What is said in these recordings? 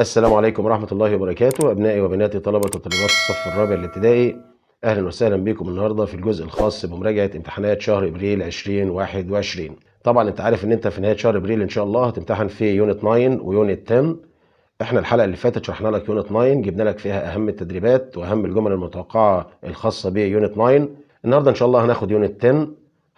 السلام عليكم ورحمة الله وبركاته. أبنائي وبناتي طلبة وطالبات الصف الرابع الابتدائي أهلا وسهلا بكم النهاردة في الجزء الخاص بمراجعة امتحانات شهر إبريل 2021 طبعا أنت عارف إن أنت في نهاية شهر إبريل إن شاء الله هتمتحن في unit 9 و unit 10 إحنا الحلقة اللي فاتت شرحنا لك unit 9 جبنا لك فيها أهم التدريبات وأهم الجمل المتوقعة الخاصة ب unit 9 النهاردة إن شاء الله هناخد unit 10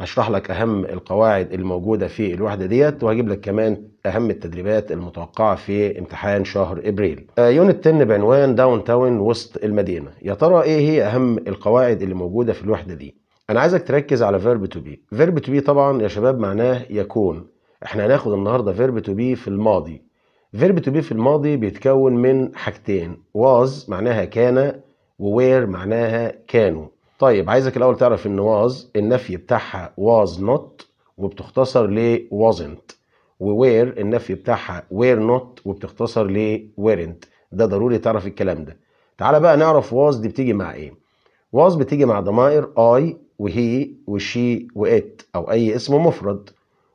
هشرح لك أهم القواعد الموجودة في الوحدة ديت وهجيب لك كمان أهم التدريبات المتوقعة في امتحان شهر إبريل. آه unit 10 بعنوان downtown وسط المدينة. يا ترى إيه هي أهم القواعد اللي موجودة في الوحدة دي؟ أنا عايزك تركز على verb to be verb to be طبعا يا شباب معناه يكون. إحنا هناخد النهارده verb to be في الماضي. verb to be في الماضي بيتكون من حاجتين. was معناها كان و were معناها كانوا. طيب عايزك الأول تعرف إن was النفي بتاعها was not وبتختصر ل wasn't و were النفي بتاعها were not وبتختصر ل weren't. ده ضروري تعرف الكلام ده. تعالى بقى نعرف was دي بتيجي مع إيه. was بتيجي مع ضمائر I وهي وشي وات أو أي اسم مفرد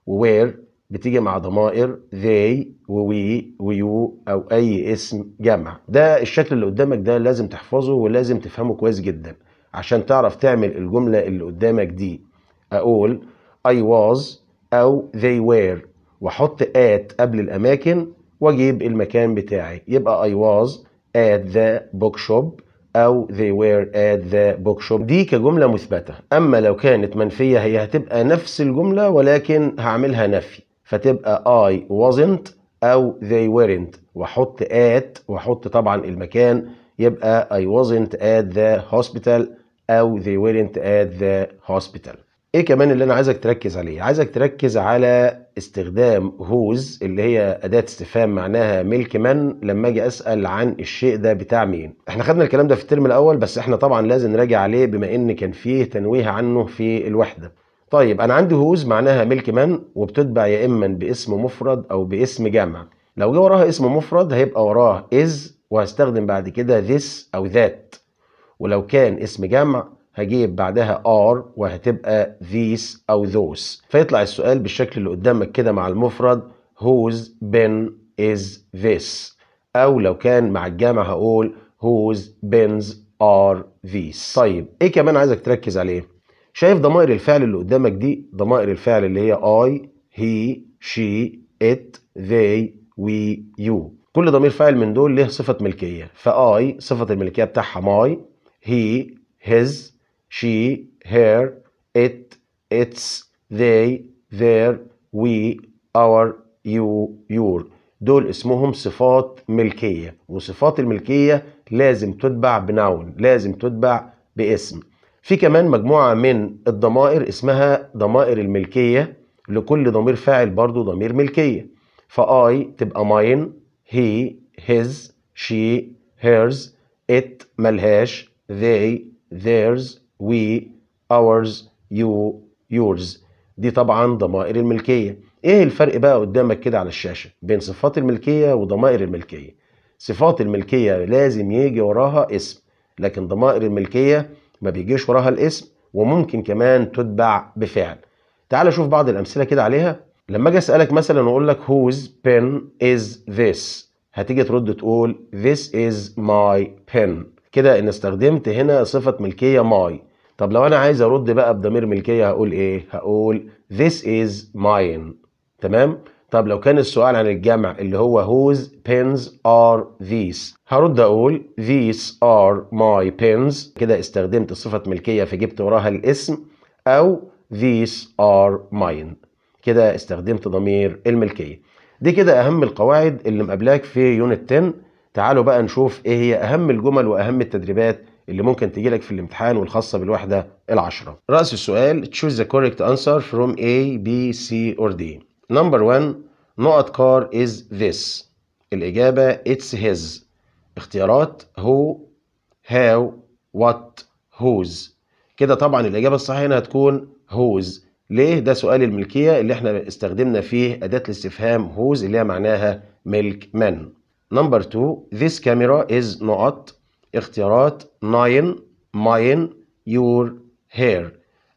وwhere بتيجي مع ضمائر they ووي ويو أو أي اسم جمع. ده الشكل اللي قدامك ده لازم تحفظه ولازم تفهمه كويس جدا. عشان تعرف تعمل الجملة اللي قدامك دي. أقول I was أو they were وأحط at قبل الأماكن وأجيب المكان بتاعي. يبقى I was at the bookshop أو they were at the bookshop. دي كجملة مثبتة. أما لو كانت منفية هي هتبقى نفس الجملة ولكن هعملها نفي. فتبقى I wasn't أو they weren't. وأحط at وأحط طبعا المكان يبقى I wasn't at the hospital. أو they weren't at the hospital. إيه كمان اللي أنا عايزك تركز عليه؟ عايزك تركز على استخدام whose اللي هي أداة استفهام معناها ملك من لما أجي أسأل عن الشيء ده بتاع مين. إحنا خدنا الكلام ده في الترم الأول بس إحنا طبعا لازم نراجع عليه بما إن كان فيه تنويه عنه في الوحدة. طيب أنا عندي whose معناها ملك من وبتتبع يا إما باسم مفرد أو باسم جمع. لو جه وراها اسم مفرد هيبقى وراه is وهستخدم بعد كده this أو that ولو كان اسم جمع هجيب بعدها are وهتبقى these أو those فيطلع السؤال بالشكل اللي قدامك كده مع المفرد whose pen is this أو لو كان مع الجمع هقول whose pens are these طيب إيه كمان عايزك تركز عليه؟ شايف ضمائر الفعل اللي قدامك دي؟ ضمائر الفعل اللي هي I he she it they we you. كل ضمير فاعل من دول له صفة ملكية. فآي صفة الملكية بتاعها ماي. He his she her it its they their we our you your. دول اسمهم صفات ملكية. وصفات الملكية لازم تتبع بناون لازم تتبع باسم. في كمان مجموعة من الضمائر اسمها ضمائر الملكية. لكل ضمير فاعل برضو ضمير ملكية. فآي تبقى mine he his she hers it ملهاش. They theirs we ours you yours. دي طبعا ضمائر الملكية. إيه الفرق بقى قدامك كده على الشاشة بين صفات الملكية وضمائر الملكية؟ صفات الملكية لازم يجي وراها اسم لكن ضمائر الملكية ما بيجيش وراها الاسم وممكن كمان تتبع بفعل. تعال شوف بعض الأمثلة كده عليها. لما أجي أسألك مثلا وأقول لك whose pen is this هتيجي ترد تقول this is my pen. كده إن استخدمت هنا صفة ملكية my. طب لو أنا عايز أرد بقى بضمير ملكية هقول إيه؟ هقول this is mine. تمام؟ طب لو كان السؤال عن الجمع اللي هو whose pens are these هرد أقول these are my pens. كده استخدمت صفة ملكية فجبت وراها الاسم أو these are mine. كده استخدمت ضمير الملكية. دي كده أهم القواعد اللي مقابلاك في يونت 10 تعالوا بقى نشوف إيه هي أهم الجمل وأهم التدريبات اللي ممكن تجي لك في الامتحان والخاصة بالوحدة العشرة. رأس السؤال choose the correct answer from A, B, C or D. Number one نقط car is this. الإجابة it's his. اختيارات who how what whose. كده طبعا الإجابة الصحيحة هنا هتكون whose. ليه؟ ده سؤال الملكية اللي إحنا استخدمنا فيه أداة الاستفهام whose اللي هي معناها ملك من. number 2 This camera is نقط اختيارات my mine your her.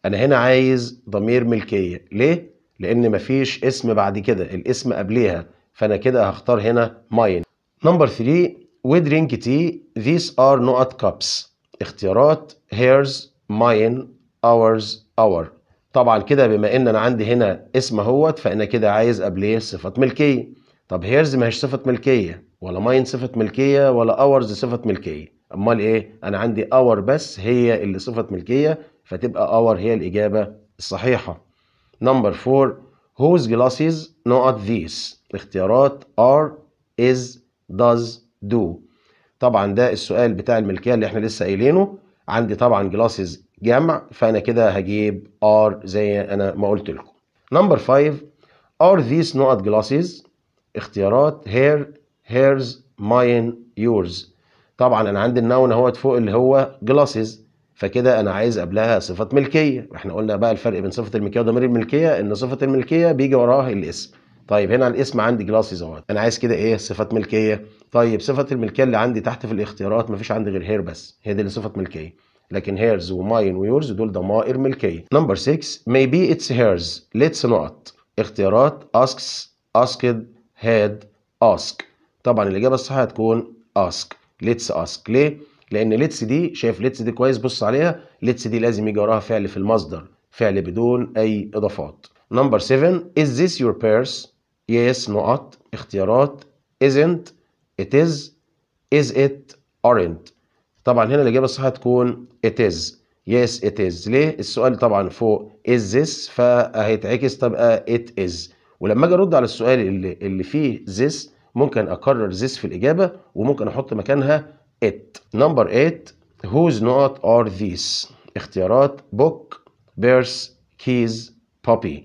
أنا هنا عايز ضمير ملكية، ليه؟ لأن مفيش اسم بعد كده، الاسم قبليها، فأنا كده هختار هنا mine. number 3 we drink tea. These are نقط cups. اختيارات hers mine ours our. طبعا كده بما إن أنا عندي هنا اسم أهوت فأنا كده عايز قبليه صفة ملكية. طب hers ما هيش صفة ملكية. ولا mine صفة ملكية ولا ours صفة ملكية. أمال إيه؟ أنا عندي our بس هي اللي صفة ملكية فتبقى our هي الإجابة الصحيحة. number 4 whose glasses نقط these. اختيارات are is does do. طبعا ده السؤال بتاع الملكية اللي إحنا لسه قايلينه. عندي طبعا glasses جمع فأنا كده هجيب are زي أنا ما قلت لكم. number 5 are these نقط glasses اختيارات her hers mine yours. طبعا أنا عندي النون أهوت فوق اللي هو glasses فكده أنا عايز قبلها صفة ملكية. إحنا قلنا بقى الفرق بين صفة الملكية وضمير الملكية إن صفة الملكية بيجي وراها الاسم. طيب هنا الاسم عندي glasses أهوت. أنا عايز كده إيه؟ صفة ملكية. طيب صفة الملكية اللي عندي تحت في الاختيارات مفيش عندي غير her بس. هي دي اللي صفة ملكية. لكن hers و mine و yours دول ضمائر ملكية. number 6 maybe it's hers let's نقط. اختيارات asks asked had ask. طبعا الإجابة الصحيحة هتكون ask let's ask ليه؟ لأن let's دي شايف let's دي كويس؟ بص عليها. let's دي لازم يجي وراها فعل في المصدر فعل بدون أي إضافات. نمبر 7 is this your purse yes نقط اختيارات isn't. It is. Is it aren't طبعا هنا الإجابة الصحيحة تكون it is. Yes it is. ليه؟ السؤال طبعا فوق is this فهيتعكس تبقى it is. ولما أجي أرد على السؤال اللي اللي فيه this ممكن أكرر this في الإجابة وممكن أحط مكانها it. نمبر 8 whose not are these اختيارات book purse keys puppy.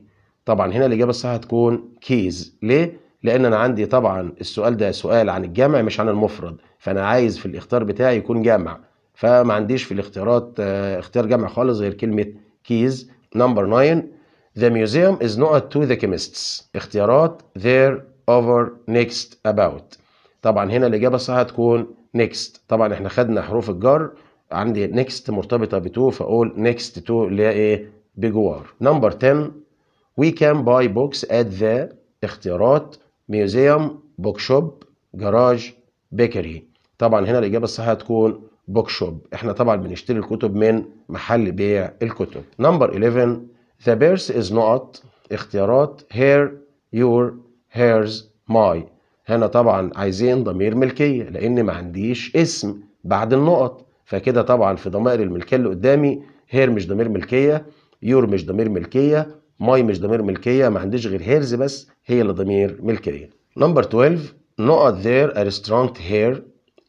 طبعا هنا الإجابة الصحيحة هتكون keys. ليه؟ لأن أنا عندي طبعا السؤال ده سؤال عن الجمع مش عن المفرد. فأنا عايز في الاختيار بتاعي يكون جمع. فما عنديش في الاختيارات آه، اختيار جمع خالص غير كلمة keys. number 9 The museum is نقط to the chemists. اختيارات there over next about. طبعا هنا الإجابة الصحيحة هتكون next. طبعا إحنا خدنا حروف الجر عندي next مرتبطة ب to فأقول next to اللي هي إيه؟ بجوار number 10 We can buy books at the اختيارات museum bookshop garage bakery. طبعا هنا الإجابة الصحيحة هتكون bookshop. إحنا طبعا بنشتري الكتب من محل بيع الكتب. number 11 the purse is نقط اختيارات her your hers my. هنا طبعا عايزين ضمير ملكية لأن ما عنديش اسم بعد النقط. فكده طبعا في ضمائر الملكية اللي قدامي her مش ضمير ملكية your مش ضمير ملكية my مش ضمير ملكية ما عنديش غير hers بس هي اللي ضمير ملكية. number 12 نقط there a restaurant here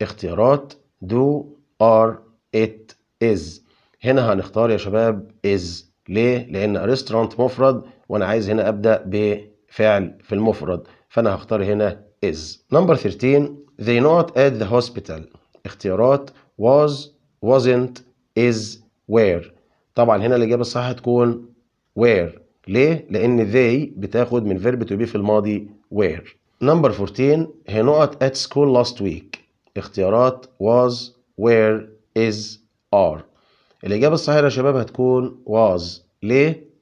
اختيارات do are it is. هنا هنختار يا شباب is. ليه؟ لأن restaurant مفرد وأنا عايز هنا أبدأ بفعل في المفرد فأنا هختار هنا is. نمبر 13 they not at the hospital. اختيارات was wasn't is were. طبعا هنا الإجابة الصحيحة تكون were. ليه؟ لأن they بتاخد من verb to be في الماضي were. number 14 he نقط at school last week. اختيارات was were is are. الإجابة الصحيحة يا شباب هتكون was. ليه؟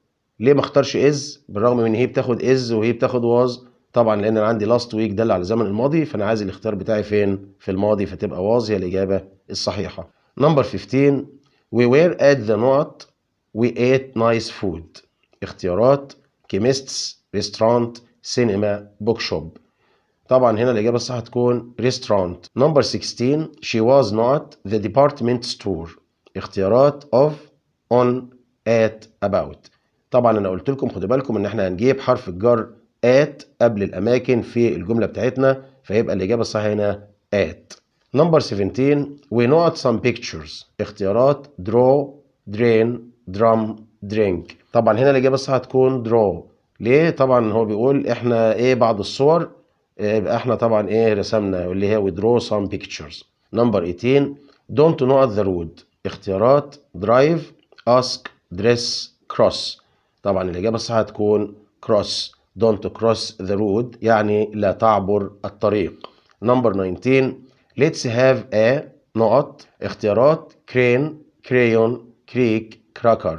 ليه ما اختارش is بالرغم من إن he بتاخد is و he بتاخد was طبعا لأن أنا عندي last week دل على الزمن الماضي فأنا عايز الاختيار بتاعي فين في الماضي فتبقى was هي الإجابة الصحيحة. number 15 we were at the نقط we ate nice food. اختيارات chemists restaurant cinema bookshop. طبعا هنا الإجابة الصح هتكون restaurant. Number 16 she was not the department store. اختيارات of on at about. طبعا أنا قلت لكم خدوا بالكم إن إحنا هنجيب حرف الجر at قبل الأماكن في الجملة بتاعتنا فيبقى الإجابة الصح هنا at. Number 17 we not some pictures. اختيارات draw drain drum drink. طبعا هنا الإجابة الصح هتكون draw. ليه؟ طبعا هو بيقول إحنا إيه بعض الصور؟ يبقى إحنا طبعا إيه رسمنا اللي هي we draw some pictures. number 18 don't know the road اختيارات drive ask dress cross. طبعا الإجابة الصح هتكون cross. Don't cross the road يعني لا تعبر الطريق. number 19 let's have a نقط اختيارات crane crayon creek cracker.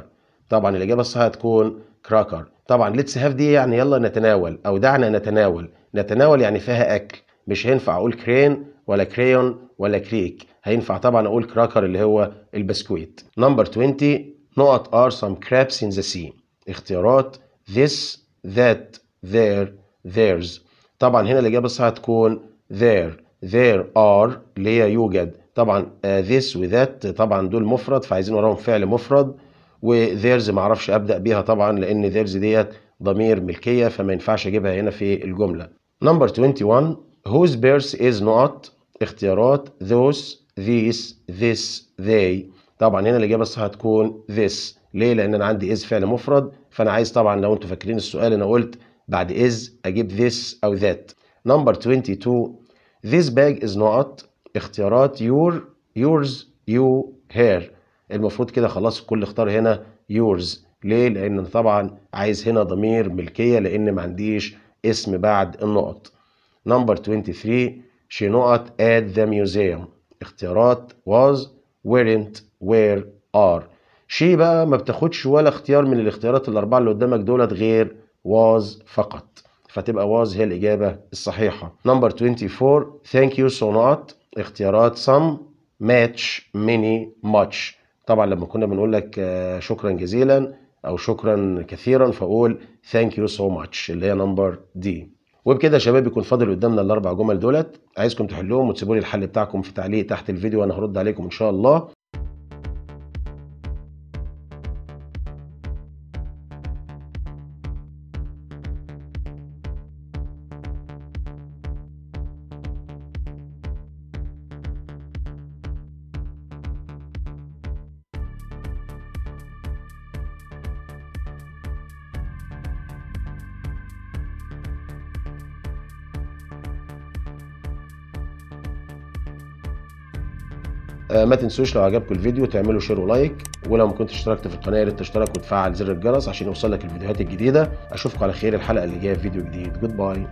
طبعا الإجابة الصح هتكون cracker. طبعا let's have دي يعني يلا نتناول أو دعنا نتناول. نتناول يعني فيها أكل. مش هينفع أقول crane ولا crayon ولا creek هينفع طبعا أقول cracker اللي هو البسكويت. number 20 نقط are some crabs in the sea. اختيارات. This that there theirs. طبعا هنا الإجابة الصح هتكون there. There are اللي هي يوجد. طبعا uh, this و that طبعا دول مفرد فعايزين وراهم فعل مفرد. و theirs ما أعرفش أبدأ بيها طبعا لأن theirs ديت ضمير ملكية فما ينفعش أجيبها هنا في الجملة. نمبر 21 whose birth is not اختيارات. Those these this they. طبعا هنا الإجابة الصح هتكون this. ليه؟ لأن أنا عندي is فعل مفرد. فأنا عايز طبعا لو أنتوا فاكرين السؤال أنا قلت بعد is أجيب this أو that. number 22 this bag is نقط اختيارات your yours you her. المفروض كده خلاص الكل اختار هنا yours. ليه؟ لأن طبعا عايز هنا ضمير ملكية لأن ما عنديش اسم بعد النقط. number 23 she نقط at the museum. اختيارات was weren't were are. She بقى ما بتاخدش ولا اختيار من الاختيارات الأربعة اللي قدامك دولت غير was فقط. فتبقى was هي الإجابة الصحيحة. number 24 thank you so نقط اختيارات some match many much. طبعا لما كنا بنقول لك شكرا جزيلا أو شكرا كثيرا فأقول thank you so much اللي هي number D وبكده يا شباب يكون فاضل قدامنا الأربع جمل دولت. عايزكم تحلوهم وتسيبوا لي الحل بتاعكم في تعليق تحت الفيديو وأنا هرد عليكم إن شاء الله. ما تنسوش لو عجبكم الفيديو تعملوا share و like ولو ما كنتش اشتركت في القناة يا ريت تشترك وتفعل زر الجرس عشان يوصلك الفيديوهات الجديدة. أشوفكم على خير الحلقة اللي جاية في فيديو جديد. goodbye